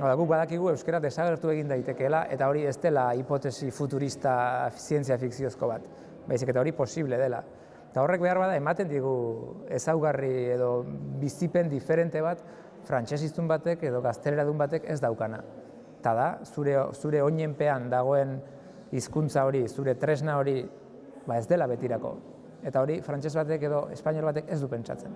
Hala, guk badakigu euskara desagertu egin daitekeela eta hori ez dela hipotesi futurista zientzia fikziozko bat. Baizik eta hori posible dela. Eta horrek behar bada ematen digu ezaugarri edo bizipen diferente bat frantsesiztun batek edo gazteleradun batek ez daukana. Eta da, zure, zure oinenpean dagoen hizkuntza hori, zure tresna hori, ba ez dela betirako. Eta hori frantses batek edo espainol batek ez du pentsatzen.